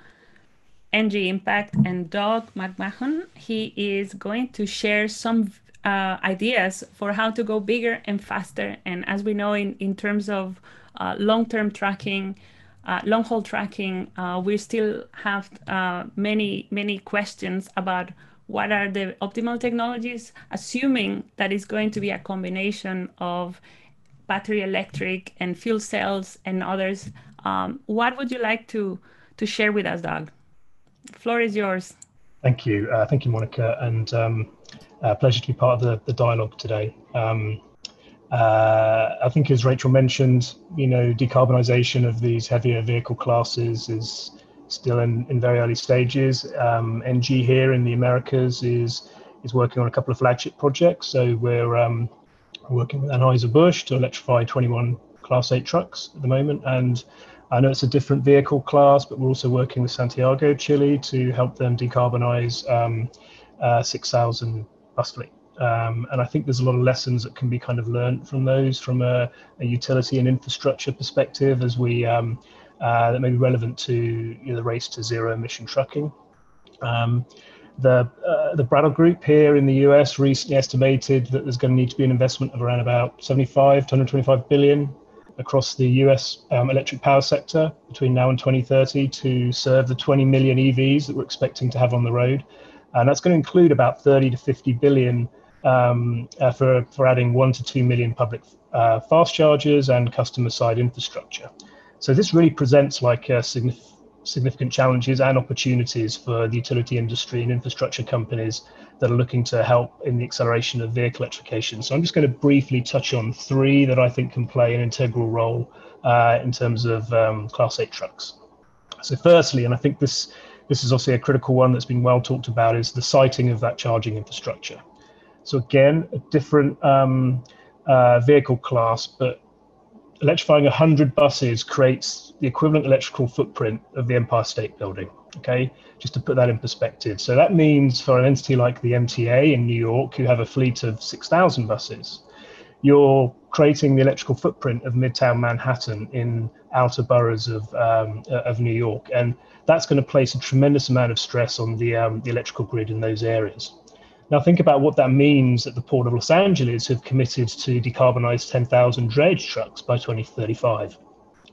ENGIE Impact and Doug McMahon. He is going to share some uh, ideas for how to go bigger and faster. And as we know, in, in terms of uh, long-term tracking, uh, long-haul tracking, uh, we still have uh, many, many questions about what are the optimal technologies, assuming that it's going to be a combination of battery electric and fuel cells and others. Um, what would you like to to share with us, Doug? Floor is yours. Thank you. Uh, thank you, Monica, and um, uh, pleasure to be part of the, the dialogue today. Um, uh, I think, as Rachel mentioned, you know, decarbonisation of these heavier vehicle classes is still in, in very early stages. Um, ENGIE here in the Americas is is working on a couple of flagship projects. So we're um, working with Anheuser-Busch to electrify 21 Class 8 trucks at the moment. And I know it's a different vehicle class, but we're also working with Santiago, Chile to help them decarbonize um, uh, 6,000 bus fleet. Um, and I think there's a lot of lessons that can be kind of learned from those from a, a utility and infrastructure perspective as we um, uh, that may be relevant to you know, the race to zero emission trucking. Um, the uh, the Brattle Group here in the US recently estimated that there's going to need to be an investment of around about 75 to 125 billion across the US um, electric power sector between now and 2030 to serve the 20 million EVs that we're expecting to have on the road, and that's going to include about 30 to 50 billion um, uh, for for adding one to two million public uh, fast chargers and customer side infrastructure. So this really presents like a significant significant challenges and opportunities for the utility industry and infrastructure companies that are looking to help in the acceleration of vehicle electrification. So I'm just going to briefly touch on three that I think can play an integral role uh, in terms of um, Class 8 trucks. So firstly, and I think this this is also a critical one that's been well talked about, is the siting of that charging infrastructure. So again, a different um, uh, vehicle class, but electrifying 100 buses creates the equivalent electrical footprint of the Empire State Building. Okay, just to put that in perspective. So that means for an entity like the MTA in New York, who have a fleet of 6,000 buses, you're creating the electrical footprint of Midtown Manhattan in outer boroughs of um, of New York, and that's going to place a tremendous amount of stress on the um, the electrical grid in those areas. Now think about what that means that the Port of Los Angeles have committed to decarbonize 10,000 drayage trucks by 2035.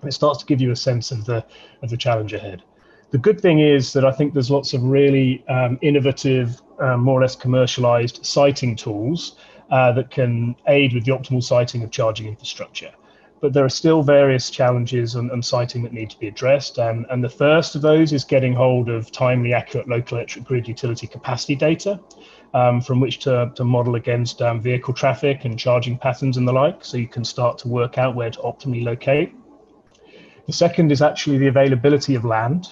And it starts to give you a sense of the, of the challenge ahead. The good thing is that I think there's lots of really um, innovative, um, more or less commercialized siting tools uh, that can aid with the optimal siting of charging infrastructure. But there are still various challenges and, and siting that need to be addressed. And, and the first of those is getting hold of timely, accurate local electric grid utility capacity data um, from which to, to model against um, vehicle traffic and charging patterns and the like. So you can start to work out where to optimally locate. The second is actually the availability of land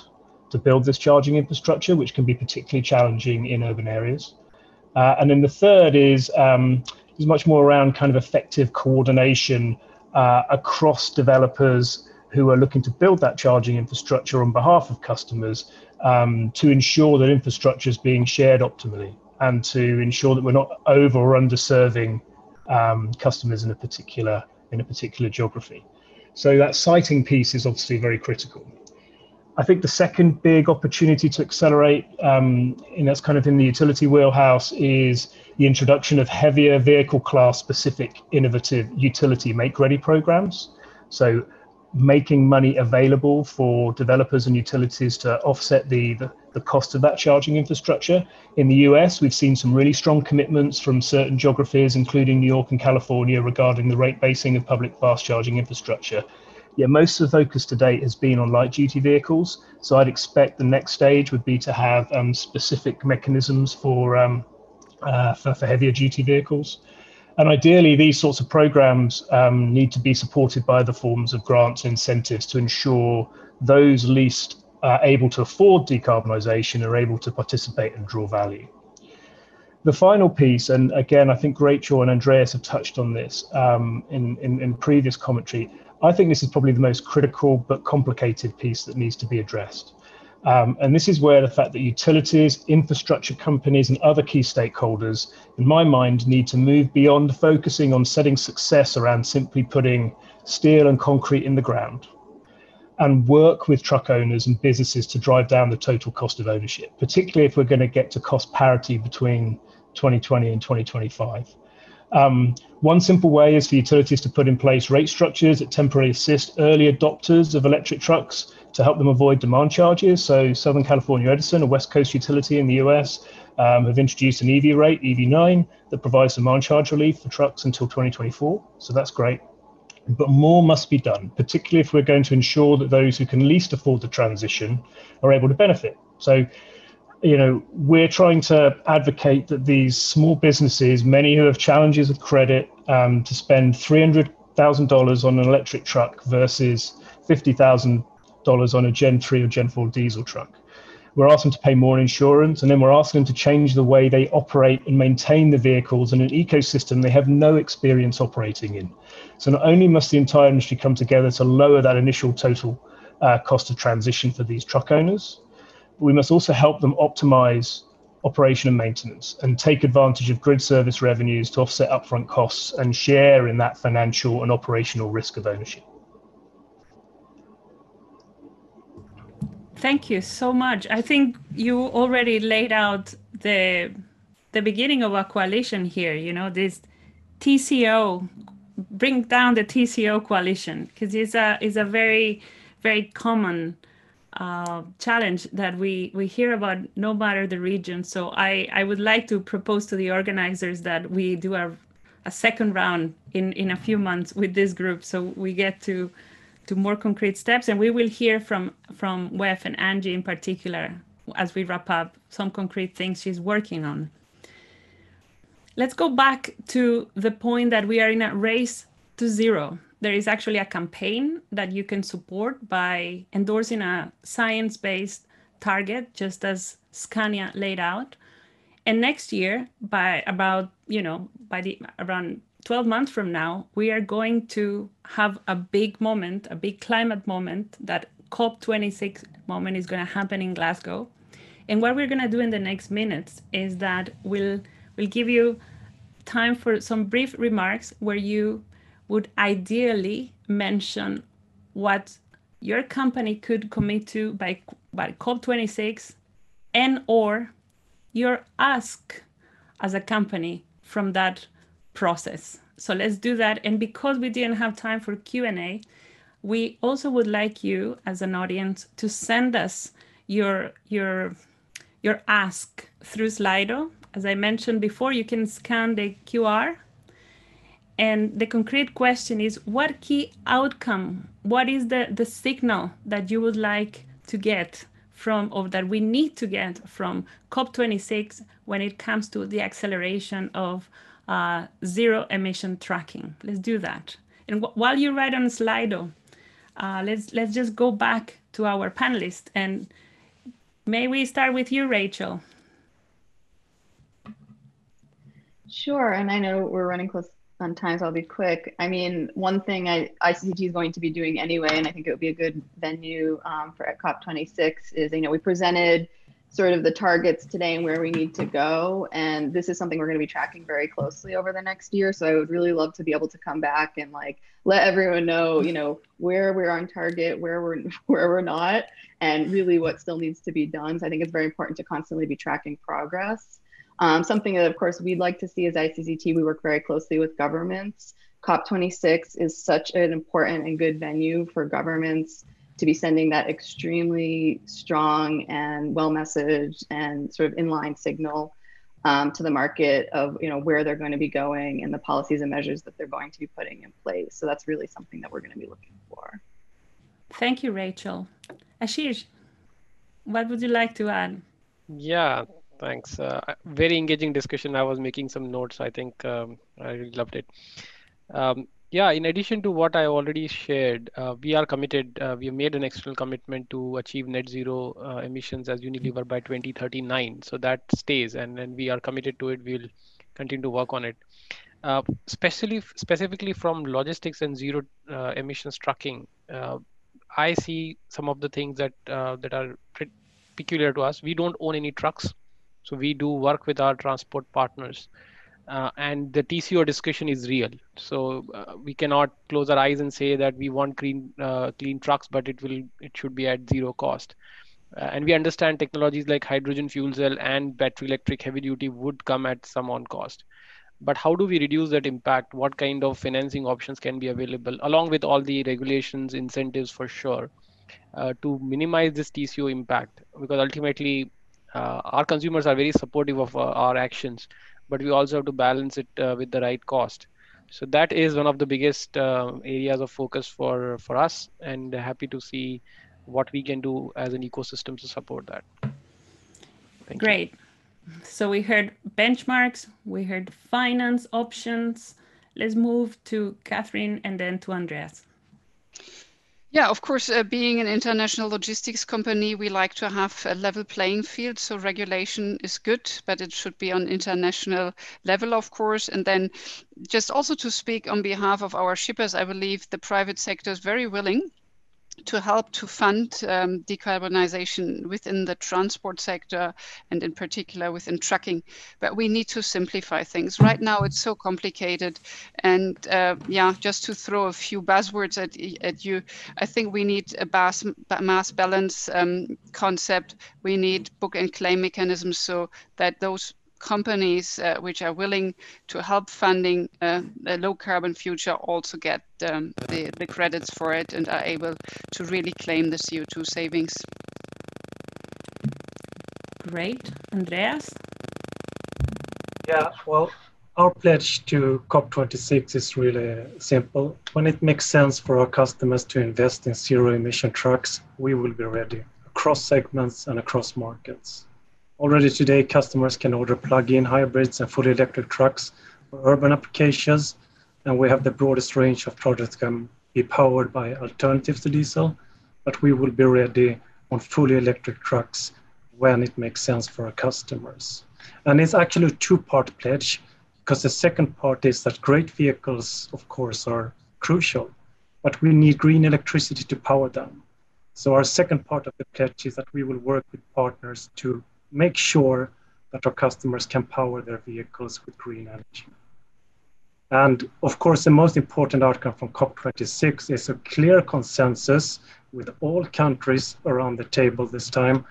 to build this charging infrastructure, which can be particularly challenging in urban areas. Uh, and then the third is, um, is much more around kind of effective coordination uh, across developers who are looking to build that charging infrastructure on behalf of customers um, to ensure that infrastructure is being shared optimally and to ensure that we're not over or underserving um, customers in a particular in a particular geography. So that siting piece is obviously very critical. I think the second big opportunity to accelerate, um, and that's kind of in the utility wheelhouse, is the introduction of heavier vehicle class specific innovative utility make ready programs. So making money available for developers and utilities to offset the, the, the, cost of that charging infrastructure. In the US, we've seen some really strong commitments from certain geographies, including New York and California, regarding the rate basing of public fast charging infrastructure yeah, most of the focus to date has been on light duty vehicles. So I'd expect the next stage would be to have um, specific mechanisms for, um, uh, for, for heavier duty vehicles. And ideally, these sorts of programs um, need to be supported by the forms of grants and incentives to ensure those least uh, able to afford decarbonisation are able to participate and draw value. The final piece, and again, I think Rachel and Andreas have touched on this um, in, in, in previous commentary, I think this is probably the most critical but complicated piece that needs to be addressed. Um, and this is where the fact that utilities, infrastructure companies, and other key stakeholders, in my mind, need to move beyond focusing on setting success around simply putting steel and concrete in the ground and work with truck owners and businesses to drive down the total cost of ownership, particularly if we're going to get to cost parity between 2020 and 2025. Um, one simple way is for utilities to put in place rate structures that temporarily assist early adopters of electric trucks to help them avoid demand charges. So, Southern California Edison, a West Coast utility in the US, um, have introduced an EV rate, EV9, that provides demand charge relief for trucks until 2024. So, that's great. But more must be done, particularly if we're going to ensure that those who can least afford the transition are able to benefit. So, you know, we're trying to advocate that these small businesses, many who have challenges with credit, um, to spend $300,000 on an electric truck versus $50,000 on a Gen 3 or Gen 4 diesel truck. We're asking them to pay more in insurance, and then we're asking them to change the way they operate and maintain the vehicles in an ecosystem they have no experience operating in. So not only must the entire industry come together to lower that initial total uh, cost of transition for these truck owners, but we must also help them optimize operation and maintenance and take advantage of grid service revenues to offset upfront costs and share in that financial and operational risk of ownership. Thank you so much. I think you already laid out the the beginning of a coalition here, you know, this TCO bring down the TCO coalition because it's a is a very very common uh, challenge that we we hear about no matter the region. So I I would like to propose to the organizers that we do a a second round in in a few months with this group, so we get to to more concrete steps, and we will hear from from WEF and Angie in particular as we wrap up some concrete things she's working on. Let's go back to the point that we are in a race to zero there is actually a campaign that you can support by endorsing a science based target, just as Scania laid out. And next year, by about, you know, by the around 12 months from now, we are going to have a big moment, a big climate moment that COP26 moment is going to happen in Glasgow. And what we're going to do in the next minutes is that we'll we'll give you time for some brief remarks where you would ideally mention what your company could commit to by, by COP26 and or your ask as a company from that process. So let's do that. And because we didn't have time for Q&A, we also would like you as an audience to send us your, your, your ask through Slido. As I mentioned before, you can scan the QR and the concrete question is what key outcome, what is the, the signal that you would like to get from, or that we need to get from COP26 when it comes to the acceleration of uh, zero emission tracking? Let's do that. And while you write on Slido, uh, let's let's just go back to our panelists and may we start with you, Rachel? Sure, and I know we're running close on times I'll be quick. I mean, one thing I, ICCT is going to be doing anyway, and I think it would be a good venue um, for at COP26 is, you know, we presented sort of the targets today and where we need to go. And this is something we're going to be tracking very closely over the next year. So I would really love to be able to come back and like let everyone know, you know, where we're on target, where we're *laughs* where we're not, and really what still needs to be done. So I think it's very important to constantly be tracking progress. Um, something that, of course, we'd like to see as ICCT, we work very closely with governments. COP26 is such an important and good venue for governments to be sending that extremely strong and well messaged and sort of inline signal um, to the market of you know where they're going to be going and the policies and measures that they're going to be putting in place. So that's really something that we're going to be looking for. Thank you, Rachel. Ashish, what would you like to add? Yeah, thanks. Uh, very engaging discussion. I was making some notes. I think um, I really loved it. Um, yeah, in addition to what I already shared, uh, we are committed, uh, we have made an external commitment to achieve net zero uh, emissions as Unilever by 2039. So that stays and, and we are committed to it. We'll continue to work on it. Uh, especially specifically from logistics and zero uh, emissions trucking, uh, I see some of the things that that are peculiar to us. We don't own any trucks, so we do work with our transport partners uh, and the TCO discussion is real. So uh, we cannot close our eyes and say that we want clean uh, clean trucks, but it will it should be at zero cost. Uh, and we understand technologies like hydrogen fuel cell and battery electric heavy duty would come at some on cost. But how do we reduce that impact? What kind of financing options can be available, along with all the regulations, incentives for sure, uh, to minimize this TCO impact? Because ultimately, uh, our consumers are very supportive of our actions but we also have to balance it uh, with the right cost. So that is one of the biggest uh, areas of focus for for us and happy to see what we can do as an ecosystem to support that. Thank great. You. so we heard benchmarks we heard finance options. Let's move to Kathrin and then to andreas yeah, of course, uh, being an international logistics company, we like to have a level playing field. So regulation is good, but it should be on international level, of course. And then just also to speak on behalf of our shippers, I believe the private sector is very willing to help to fund um, decarbonization within the transport sector and in particular within trucking. But we need to simplify things. Right now it's so complicated. And uh, yeah, just to throw a few buzzwords at, at you, I think we need a mass, mass balance um, concept. We need book and claim mechanisms so that those companies uh, which are willing to help funding uh, a low carbon future also get um, the, the credits for it and are able to really claim the CO2 savings. Great. Andreas? Yeah, well, our pledge to COP26 is really simple. When it makes sense for our customers to invest in zero emission trucks, we will be ready across segments and across markets. Already today, customers can order plug-in hybrids and fully electric trucks for urban applications, and we have the broadest range of products that can be powered by alternatives to diesel, but we will be ready on fully electric trucks when it makes sense for our customers. And it's actually a two-part pledge, because the second part is that great vehicles, of course, are crucial, but we need green electricity to power them. So our second part of the pledge is that we will work with partners to make sure that our customers can power their vehicles with green energy. And of course, the most important outcome from COP26 is a clear consensus with all countries around the table this time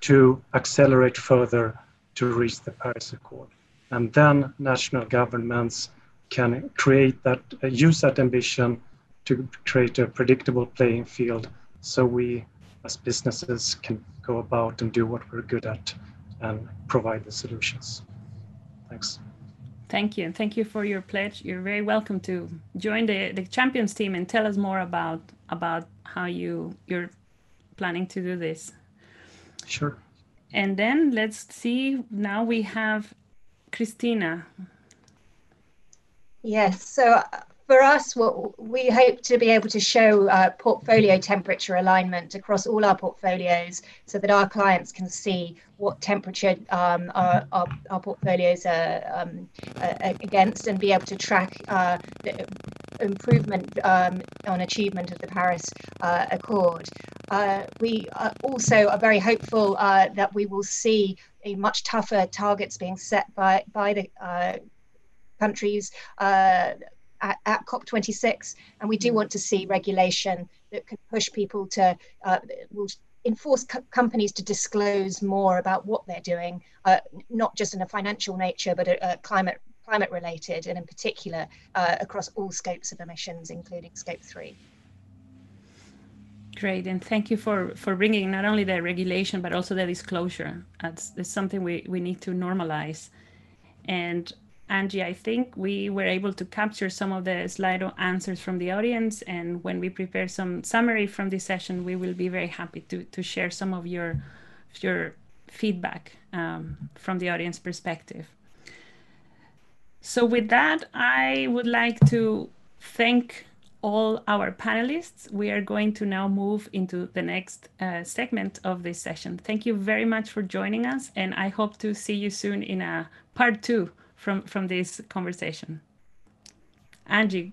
to accelerate further to reach the Paris Accord. And then national governments can create that, use that ambition to create a predictable playing field so we as businesses can go about and do what we're good at and provide the solutions. Thanks. Thank you. And thank you for your pledge. You're very welcome to join the, the champions team and tell us more about about how you you're planning to do this. Sure. And then let's see. Now we have Kristina. Yes. So for us, what we hope to be able to show uh, portfolio temperature alignment across all our portfolios so that our clients can see what temperature um, our, our, our, portfolios are um, against and be able to track uh, the improvement um, on achievement of the Paris uh, Accord. uh, we also are very hopeful uh, that we will see a much tougher targets being set by, by the uh, countries at, at, COP26. And we do want to see regulation that can push people to, uh, will enforce co companies to disclose more about what they're doing, uh, not just in a financial nature, but a, a climate climate related, and in particular across all scopes of emissions, including scope three. Great, and thank you for for bringing not only the regulation but also the disclosure. That's, that's something we we need to normalize. And Angie, I think we were able to capture some of the Slido answers from the audience. And when we prepare some summary from this session, we will be very happy to to share some of your your feedback um, from the audience perspective. So with that, I would like to thank all our panelists. We are going to now move into the next uh, segment of this session. Thank you very much for joining us, and I hope to see you soon in a part two from, from this conversation. Angie,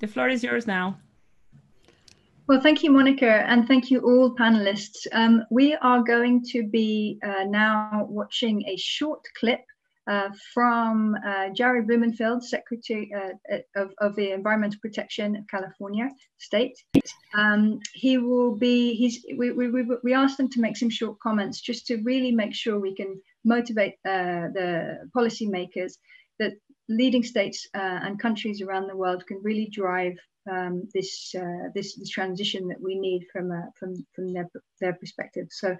the floor is yours now. Well, thank you, Monica, and thank you all panelists. Um, we are going to be uh, now watching a short clip uh, from uh, Jared Blumenfeld, Secretary uh, uh, of, of, the Environmental Protection of California State. Um, he will be, he's, we, we, we asked them to make some short comments just to really make sure we can motivate uh, the policymakers that leading states uh, and countries around the world can really drive um, this, this, this transition that we need from from from their their perspective. So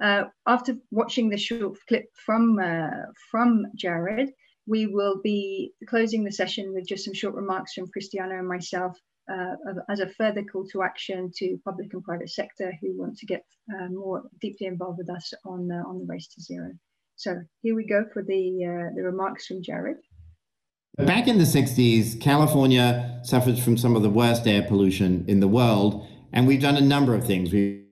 uh, after watching the short clip from, uh, from Jared, we will be closing the session with just some short remarks from Cristiano and myself uh, as a further call to action to public and private sector who want to get uh, more deeply involved with us on, on the race to zero. So here we go for the, uh, the remarks from Jared. Back in the 60s, California suffered from some of the worst air pollution in the world, and we've done a number of things. we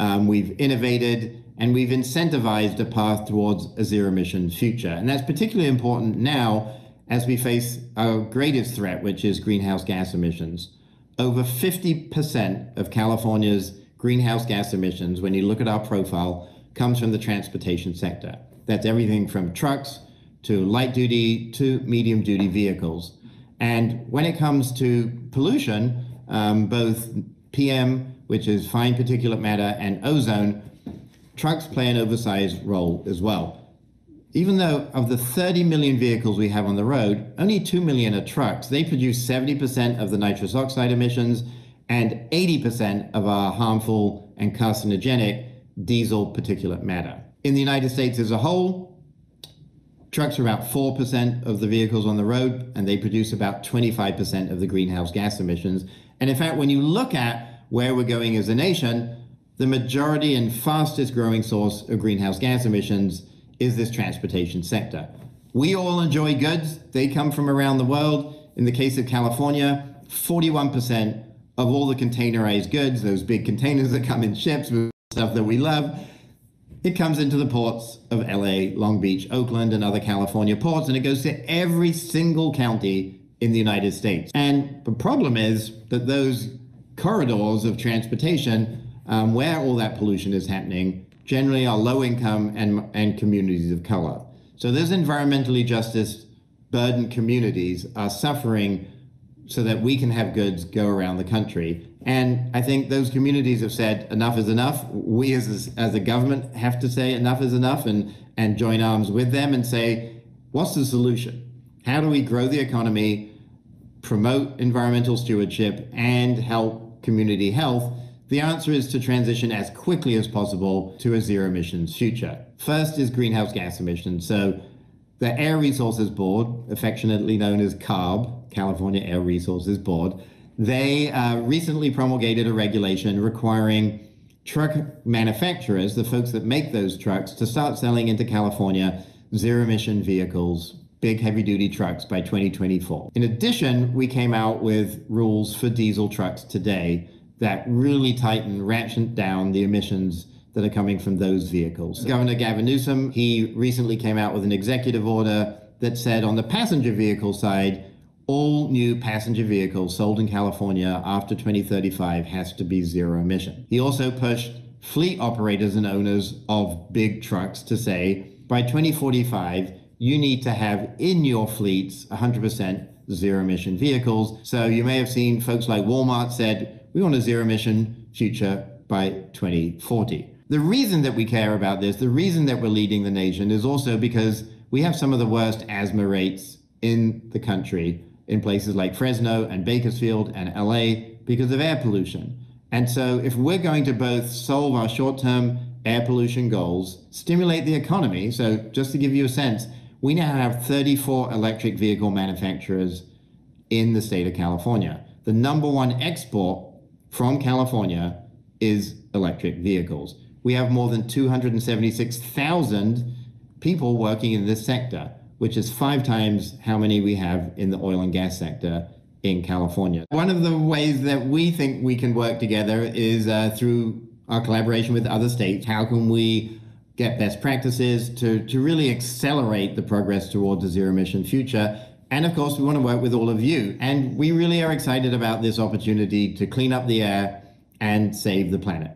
um, we've innovated and we've incentivized a path towards a zero emission future. And that's particularly important now as we face our greatest threat, which is greenhouse gas emissions. Over 50% of California's greenhouse gas emissions, when you look at our profile, comes from the transportation sector. That's everything from trucks to light duty to medium duty vehicles. And when it comes to pollution, um, both PM which is fine particulate matter, and ozone, trucks play an oversized role as well. Even though of the 30 million vehicles we have on the road, only 2 million are trucks, they produce 70% of the nitrous oxide emissions and 80% of our harmful and carcinogenic diesel particulate matter. In the United States as a whole, trucks are about 4% of the vehicles on the road, and they produce about 25% of the greenhouse gas emissions. And in fact, when you look at where we're going as a nation, the majority and fastest growing source of greenhouse gas emissions is this transportation sector. We all enjoy goods, they come from around the world. In the case of California, 41% of all the containerized goods, those big containers that come in ships stuff that we love, it comes into the ports of LA, Long Beach, Oakland, and other California ports, and it goes to every single county in the United States. And the problem is that those corridors of transportation um, where all that pollution is happening generally are low income and, and communities of color. So those environmentally justice burdened communities are suffering so that we can have goods go around the country. And I think those communities have said enough is enough. We as, as a government have to say enough is enough and, and join arms with them and say, what's the solution? How do we grow the economy, promote environmental stewardship, and help community health, the answer is to transition as quickly as possible to a zero emissions future. First is greenhouse gas emissions. So the Air Resources Board, affectionately known as CARB, California Air Resources Board, they uh, recently promulgated a regulation requiring truck manufacturers, the folks that make those trucks, to start selling into California zero emission vehicles big heavy duty trucks by 2024. In addition, we came out with rules for diesel trucks today that really tighten, ratchet down the emissions that are coming from those vehicles. Governor Gavin Newsom, he recently came out with an executive order that said on the passenger vehicle side, all new passenger vehicles sold in California after 2035 has to be zero emission. He also pushed fleet operators and owners of big trucks to say by 2045, you need to have in your fleets 100% zero emission vehicles. So you may have seen folks like Walmart said, we want a zero emission future by 2040. The reason that we care about this, the reason that we're leading the nation is also because we have some of the worst asthma rates in the country in places like Fresno and Bakersfield and LA because of air pollution. And so, if we're going to both solve our short term air pollution goals, stimulate the economy, so just to give you a sense, we now have 34 electric vehicle manufacturers in the state of California. The number one export from California is electric vehicles. We have more than 276,000 people working in this sector which is five times how many we have in the oil and gas sector in California. One of the ways that we think we can work together is uh, through our collaboration with other states. How can we get best practices to, to really accelerate the progress towards a zero emission future? And of course, we want to work with all of you. And we really are excited about this opportunity to clean up the air and save the planet.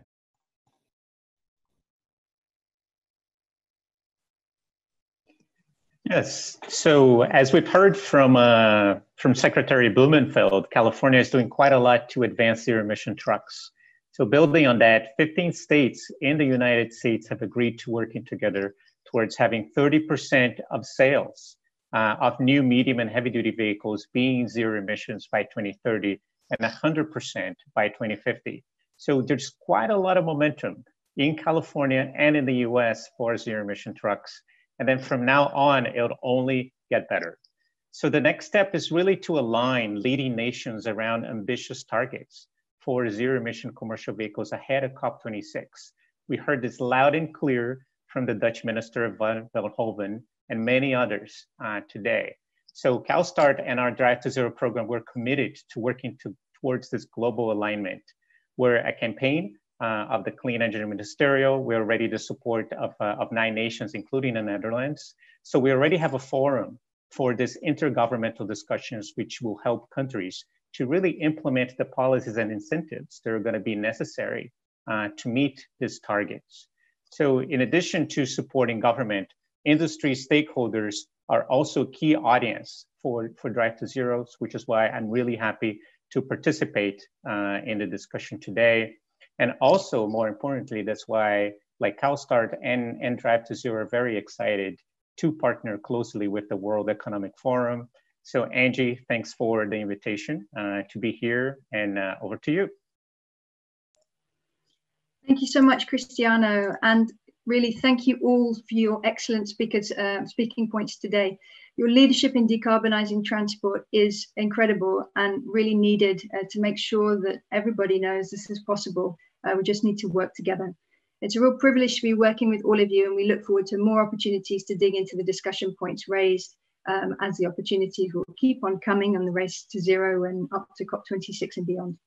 Yes. So as we've heard from uh, from Secretary Blumenfeld, California is doing quite a lot to advance zero emission trucks. So building on that, 15 states in the United States have agreed to working together towards having 30% of sales uh, of new medium and heavy duty vehicles being zero emissions by 2030 and 100% by 2050. So there's quite a lot of momentum in California and in the US for zero emission trucks. And then from now on, it'll only get better. So the next step is really to align leading nations around ambitious targets for zero emission commercial vehicles ahead of COP26. We heard this loud and clear from the Dutch Minister van Veldhoven and many others uh, today. So CalSTART and our Drive to Zero program, we're committed to working to, towards this global alignment. We're a campaign uh, of the Clean Energy Ministerial. We're ready to support of, uh, of nine nations, including the Netherlands. So we already have a forum for this intergovernmental discussions, which will help countries to really implement the policies and incentives that are going to be necessary uh, to meet these targets. So in addition to supporting government, industry stakeholders are also key audience for, for Drive to Zeros, which is why I'm really happy to participate uh, in the discussion today. And also, more importantly, that's why like CalSTART and, and Drive to Zero are very excited to partner closely with the World Economic Forum. So Angie, thanks for the invitation uh, to be here and uh, over to you. Thank you so much, Cristiano. And really thank you all for your excellent speakers, uh, speaking points today. Your leadership in decarbonizing transport is incredible and really needed uh, to make sure that everybody knows this is possible uh, we just need to work together. It's a real privilege to be working with all of you, and we look forward to more opportunities to dig into the discussion points raised um, as the opportunities will keep on coming on the race to zero and up to COP26 and beyond.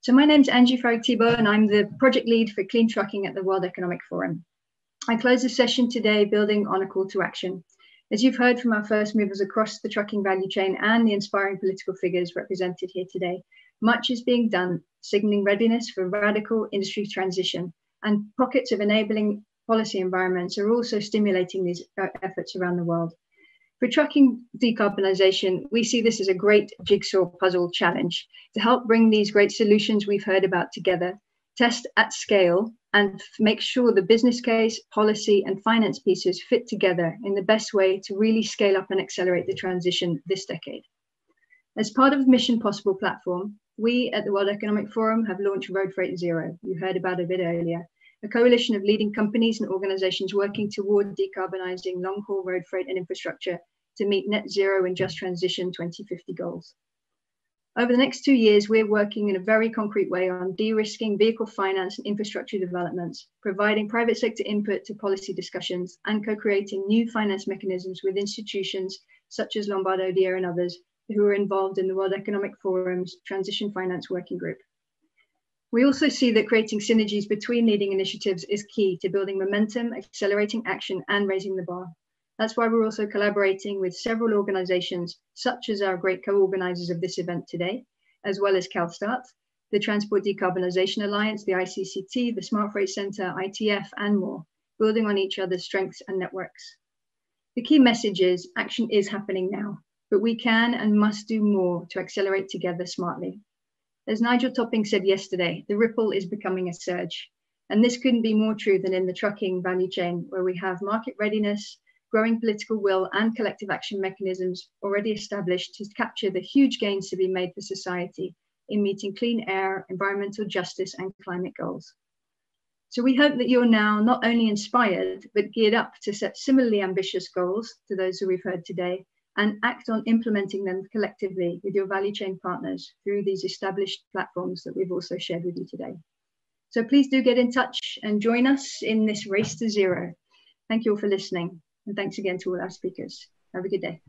So my name is Angie Farrag-Thibault, and I'm the project lead for clean trucking at the World Economic Forum. I close the session today building on a call to action. As you've heard from our first movers across the trucking value chain and the inspiring political figures represented here today, much is being done, signaling readiness for radical industry transition, and pockets of enabling policy environments are also stimulating these uh, efforts around the world. For trucking decarbonisation, we see this as a great jigsaw puzzle challenge to help bring these great solutions we've heard about together, test at scale, and make sure the business case, policy, and finance pieces fit together in the best way to really scale up and accelerate the transition this decade. As part of Mission Possible platform, we at the World Economic Forum have launched Road Freight Zero. You heard about it a bit earlier. A coalition of leading companies and organizations working toward decarbonizing long haul road freight and infrastructure to meet net zero and just transition 2050 goals. Over the next two years, we're working in a very concrete way on de risking vehicle finance and infrastructure developments, providing private sector input to policy discussions, and co creating new finance mechanisms with institutions such as Lombard Odier and others who are involved in the World Economic Forum's Transition Finance Working Group. We also see that creating synergies between leading initiatives is key to building momentum, accelerating action, and raising the bar. That's why we're also collaborating with several organizations, such as our great co-organizers of this event today, as well as CalSTART, the Transport Decarbonisation Alliance, the ICCT, the Smart Freight Centre, ITF, and more, building on each other's strengths and networks. The key message is action is happening now, but we can and must do more to accelerate together smartly. As Nigel Topping said yesterday, the ripple is becoming a surge. And this couldn't be more true than in the trucking value chain, where we have market readiness, growing political will, and collective action mechanisms already established to capture the huge gains to be made for society in meeting clean air, environmental justice, and climate goals. So we hope that you're now not only inspired, but geared up to set similarly ambitious goals to those who we've heard today and act on implementing them collectively with your value chain partners through these established platforms that we've also shared with you today. So please do get in touch and join us in this race to zero. Thank you all for listening. And thanks again to all our speakers. Have a good day.